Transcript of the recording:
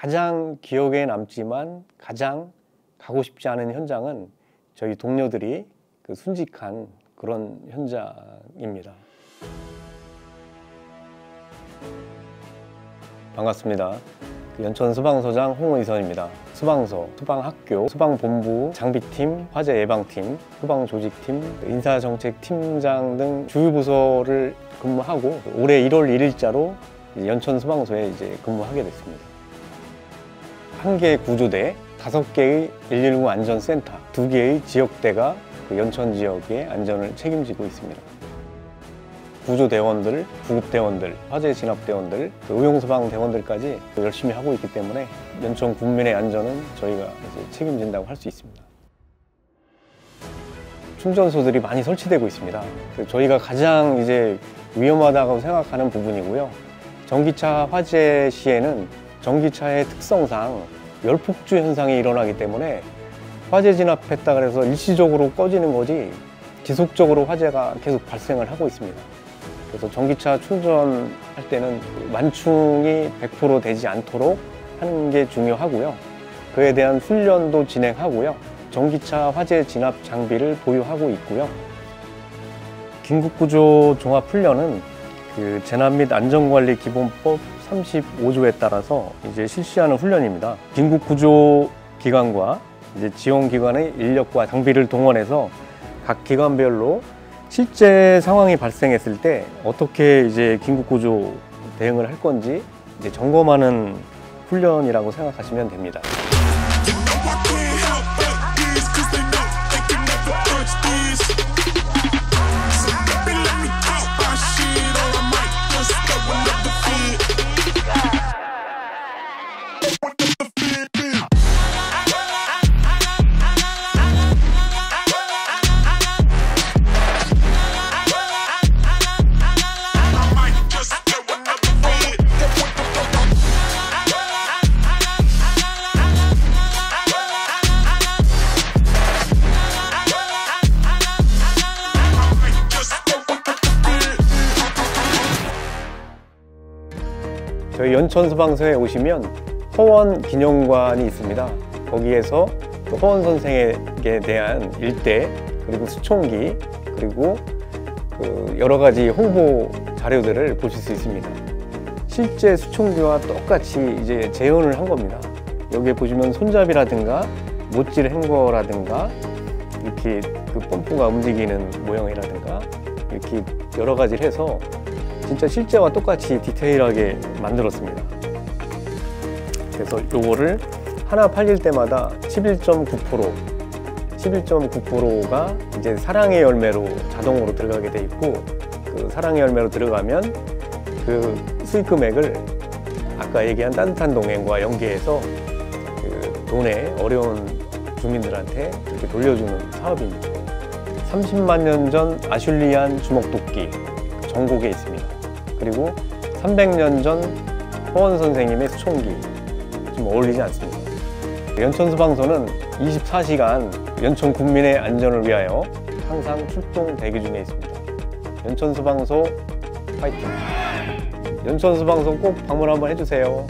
가장 기억에 남지만 가장 가고 싶지 않은 현장은 저희 동료들이 그 순직한 그런 현장입니다. 반갑습니다. 그 연천 수방서장 홍의선입니다. 수방서, 수방학교, 수방본부, 장비팀, 화재 예방팀, 수방조직팀, 인사정책팀장 등 주요 부서를 근무하고 올해 1월 1일자로 연천 수방소에 이제 근무하게 됐습니다. 한 개의 구조대, 다섯 개의 119 안전센터, 두 개의 지역대가 그 연천 지역의 안전을 책임지고 있습니다. 구조대원들, 구급대원들, 화재 진압대원들, 그 의용소방 대원들까지 열심히 하고 있기 때문에 연천 국민의 안전은 저희가 책임진다고 할 수 있습니다. 충전소들이 많이 설치되고 있습니다. 그 저희가 가장 이제 위험하다고 생각하는 부분이고요. 전기차 화재 시에는 전기차의 특성상 열폭주 현상이 일어나기 때문에 화재 진압했다 그래서 일시적으로 꺼지는 거지 지속적으로 화재가 계속 발생을 하고 있습니다. 그래서 전기차 충전할 때는 만충이 100% 되지 않도록 하는 게 중요하고요. 그에 대한 훈련도 진행하고요. 전기차 화재 진압 장비를 보유하고 있고요. 긴급구조 종합훈련은 그 재난 및 안전관리 기본법 35조에 따라서 이제 실시하는 훈련입니다. 긴급 구조 기관과 이제 지원 기관의 인력과 장비를 동원해서 각 기관별로 실제 상황이 발생했을 때 어떻게 이제 긴급 구조 대응을 할 건지 이제 점검하는 훈련이라고 생각하시면 됩니다. 저희 연천 소방서에 오시면 허원 기념관이 있습니다. 거기에서 그 허원 선생에게 대한 일대 그리고 수총기 그리고 그 여러 가지 홍보 자료들을 보실 수 있습니다. 실제 수총기와 똑같이 이제 재현을 한 겁니다. 여기에 보시면 손잡이라든가 못질 행거라든가 이렇게 그 펌프가 움직이는 모형이라든가 이렇게 여러 가지를 해서 진짜 실제와 똑같이 디테일하게 만들었습니다. 그래서 요거를 하나 팔릴 때마다 11.9% 11.9%가 이제 사랑의 열매로 자동으로 들어가게 돼 있고 그 사랑의 열매로 들어가면 그 수익 금액을 아까 얘기한 따뜻한 동행과 연계해서 그 돈에 어려운 주민들한테 이렇게 돌려주는 사업입니다. 30만 년 전 아슐리안 주먹도끼 전국에 있습니다. 그리고 300년 전 허원 선생님의 수총기 좀 어울리지 않습니다. 연천수방소는 24시간 연천 국민의 안전을 위하여 항상 출동 대기 중에 있습니다. 연천수방소 파이팅! 연천수방소 꼭 방문 한번 해주세요.